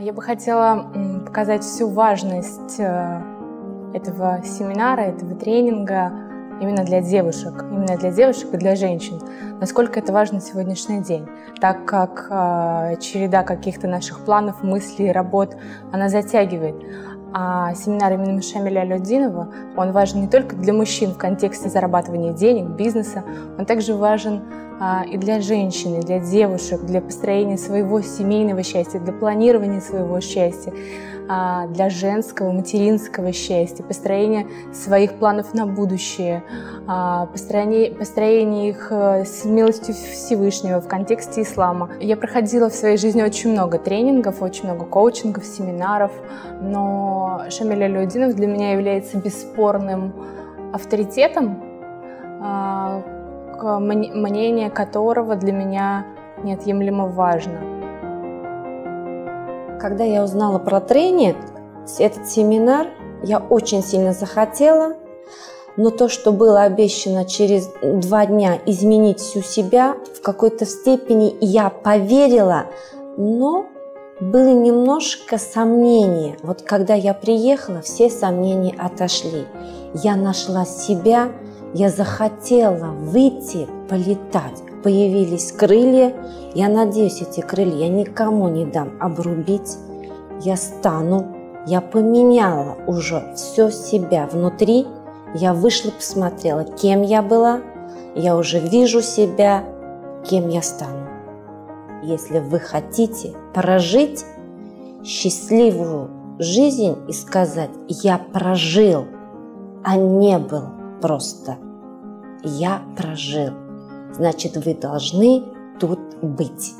Я бы хотела показать всю важность э, этого семинара, этого тренинга именно для девушек, именно для девушек и для женщин. Насколько это важно сегодняшний день, так как э, череда каких-то наших планов, мыслей, работ, она затягивает. А семинар имени Шамиля Людинова, он важен не только для мужчин в контексте зарабатывания денег, бизнеса, он также важен а, и для женщин, и для девушек, для построения своего семейного счастья, для планирования своего счастья, а, для женского, материнского счастья, построения своих планов на будущее, а, построение, построение их э, с милостью Всевышнего в контексте ислама. Я проходила в своей жизни очень много тренингов, очень много коучингов, семинаров, но Шамиль Алюдинов для меня является бесспорным авторитетом, мнение которого для меня неотъемлемо важно. Когда я узнала про тренинг, этот семинар, я очень сильно захотела, но то, что было обещано через два дня изменить всю себя, в какой-то степени я поверила, но были немножко сомнения. Вот когда я приехала, все сомнения отошли. Я нашла себя, я захотела выйти, полетать. Появились крылья. Я надеюсь, эти крылья я никому не дам обрубить. Я стану. Я поменяла уже все себя внутри. Я вышла, посмотрела, кем я была. Я уже вижу себя, кем я стану. Если вы хотите прожить счастливую жизнь и сказать «я прожил», а не был просто «я прожил». Значит, вы должны тут быть.